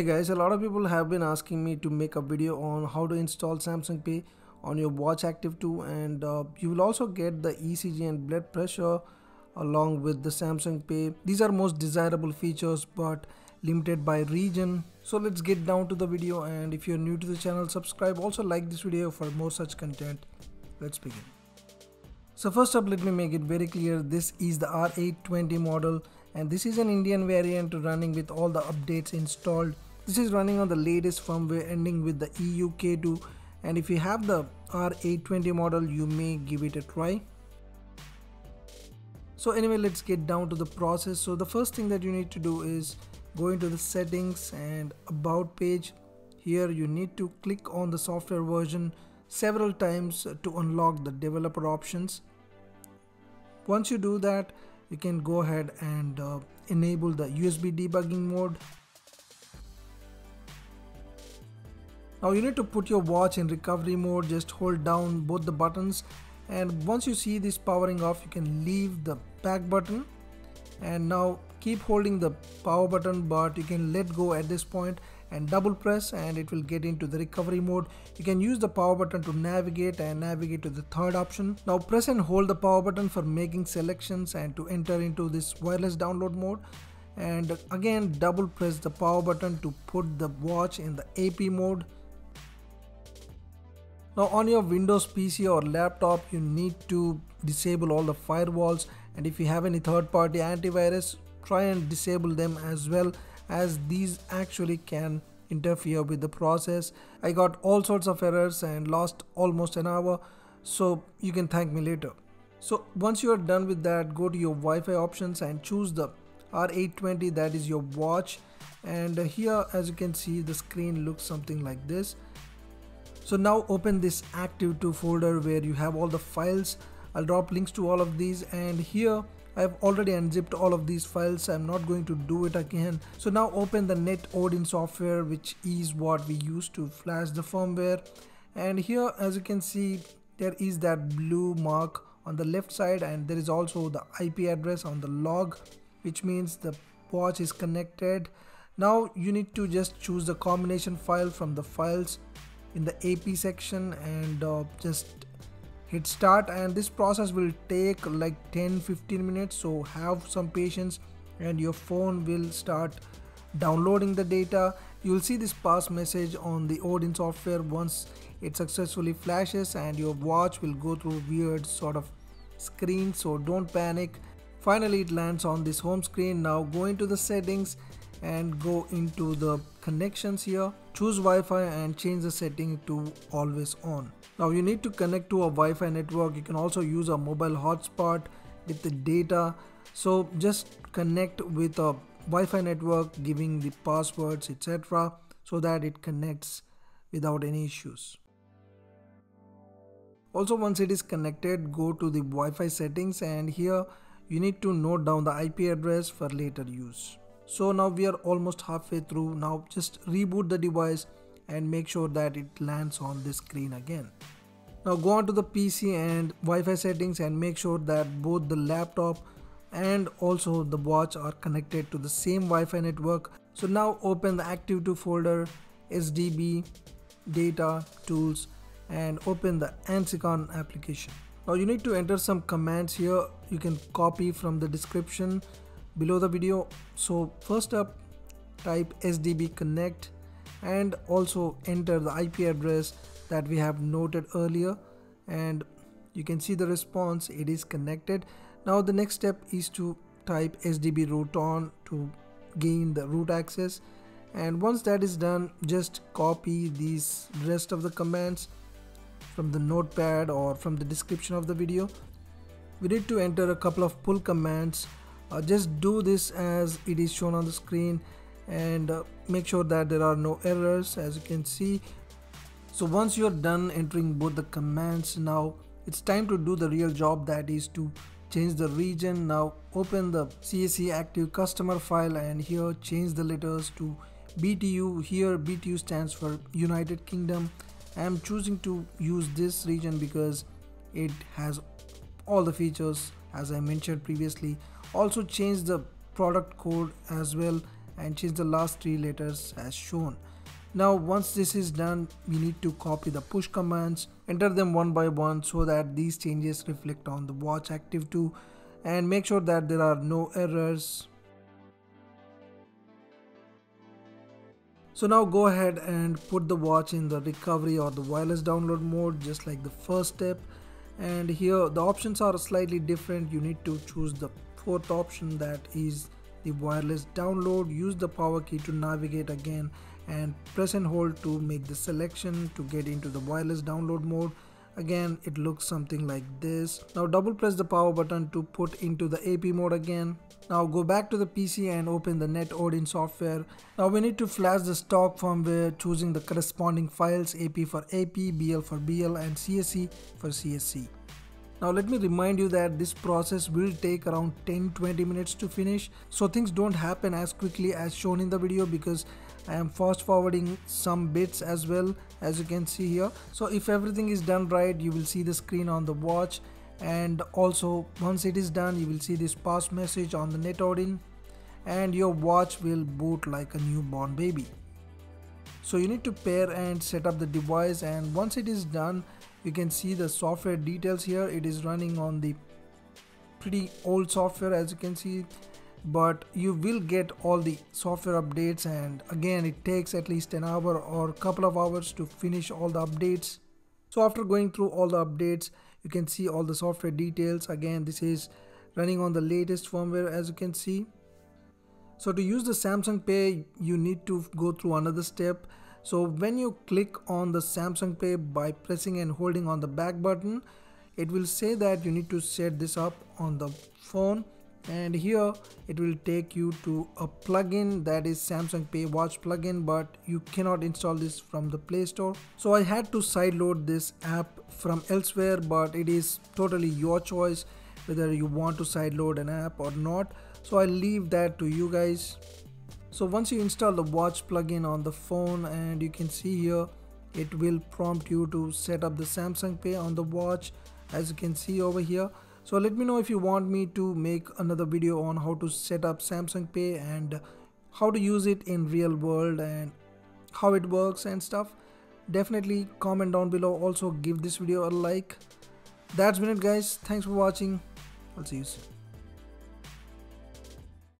Hey guys, a lot of people have been asking me to make a video on how to install Samsung Pay on your Watch Active 2 and uh, you will also get the ECG and blood pressure along with the Samsung Pay. These are most desirable features but limited by region. So let's get down to the video and if you're new to the channel subscribe also like this video for more such content. Let's begin. So first up let me make it very clear this is the R820 model and this is an Indian variant running with all the updates installed. This is running on the latest firmware ending with the EUK2 and if you have the R820 model you may give it a try. So anyway let's get down to the process. So the first thing that you need to do is go into the settings and about page. Here you need to click on the software version several times to unlock the developer options. Once you do that you can go ahead and uh, enable the USB debugging mode. Now you need to put your watch in recovery mode, just hold down both the buttons and once you see this powering off you can leave the back button and now keep holding the power button but you can let go at this point and double press and it will get into the recovery mode. You can use the power button to navigate and navigate to the third option. Now press and hold the power button for making selections and to enter into this wireless download mode and again double press the power button to put the watch in the AP mode. Now on your Windows PC or laptop you need to disable all the firewalls and if you have any third-party antivirus try and disable them as well as these actually can interfere with the process. I got all sorts of errors and lost almost an hour so you can thank me later. So once you are done with that go to your Wi-Fi options and choose the R820 that is your watch and here as you can see the screen looks something like this. So now open this active 2 folder where you have all the files. I'll drop links to all of these and here I've already unzipped all of these files. I'm not going to do it again. So now open the NetOdin software which is what we use to flash the firmware. And here as you can see there is that blue mark on the left side and there is also the IP address on the log which means the watch is connected. Now you need to just choose the combination file from the files in the AP section and uh, just hit start. And this process will take like 10-15 minutes. So have some patience and your phone will start downloading the data. You will see this pass message on the Odin software once it successfully flashes and your watch will go through weird sort of screen. So don't panic. Finally it lands on this home screen. Now go into the settings and go into the connections here. Choose Wi-Fi and change the setting to always on. Now you need to connect to a Wi-Fi network. You can also use a mobile hotspot with the data. So just connect with a Wi-Fi network giving the passwords etc so that it connects without any issues. Also once it is connected go to the Wi-Fi settings and here you need to note down the IP address for later use so now we are almost halfway through. Now just reboot the device and make sure that it lands on this screen again. Now go on to the PC and Wi-Fi settings and make sure that both the laptop and also the watch are connected to the same Wi-Fi network. So now open the active2 folder SDB data tools and open the Ansicon application. Now you need to enter some commands here. You can copy from the description below the video. So first up type sdb connect and also enter the ip address that we have noted earlier. And you can see the response it is connected. Now the next step is to type sdb root on to gain the root access. And once that is done just copy these rest of the commands from the notepad or from the description of the video. We need to enter a couple of pull commands uh, just do this as it is shown on the screen and uh, make sure that there are no errors as you can see. So once you're done entering both the commands now it's time to do the real job that is to change the region. Now open the CSC active customer file and here change the letters to BTU here BTU stands for United Kingdom. I'm choosing to use this region because it has all the features as I mentioned previously also change the product code as well and change the last three letters as shown. Now once this is done, we need to copy the push commands, enter them one by one so that these changes reflect on the watch active 2 and make sure that there are no errors. So now go ahead and put the watch in the recovery or the wireless download mode just like the first step and here the options are slightly different you need to choose the fourth option that is the wireless download. Use the power key to navigate again and press and hold to make the selection to get into the wireless download mode. Again it looks something like this. Now double press the power button to put into the AP mode again. Now go back to the PC and open the Net NetOdin software. Now we need to flash the stock firmware choosing the corresponding files AP for AP BL for BL and CSC for CSC now let me remind you that this process will take around 10-20 minutes to finish. So things don't happen as quickly as shown in the video because I am fast forwarding some bits as well as you can see here. So if everything is done right you will see the screen on the watch. And also once it is done you will see this pass message on the NetOdin and your watch will boot like a newborn baby. So you need to pair and set up the device. And once it is done you can see the software details here. It is running on the pretty old software as you can see. But you will get all the software updates and again it takes at least an hour or a couple of hours to finish all the updates. So after going through all the updates you can see all the software details. Again this is running on the latest firmware as you can see. So to use the Samsung Pay you need to go through another step so when you click on the Samsung Pay by pressing and holding on the back button, it will say that you need to set this up on the phone and here it will take you to a plugin that is Samsung Pay Watch plugin but you cannot install this from the Play Store. So I had to sideload this app from elsewhere but it is totally your choice whether you want to sideload an app or not. So I leave that to you guys so once you install the watch plugin on the phone and you can see here it will prompt you to set up the Samsung Pay on the watch as you can see over here. So let me know if you want me to make another video on how to set up Samsung Pay and how to use it in real world and how it works and stuff. Definitely comment down below. Also give this video a like. That's been it guys. Thanks for watching. I'll see you soon